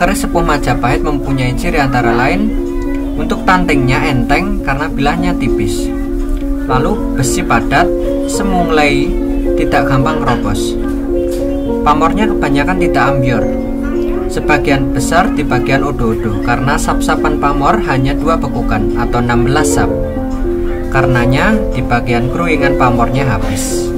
Keris sepuh Majapahit mempunyai ciri antara lain untuk tantingnya enteng karena bilahnya tipis. Lalu besi padat, semunglai, tidak gampang robos. Pamornya kebanyakan tidak ambior. Sebagian besar di bagian odo-odo karena sap-sapan pamor hanya dua bekukan atau 16 sap. Karenanya di bagian keruingan pamornya habis.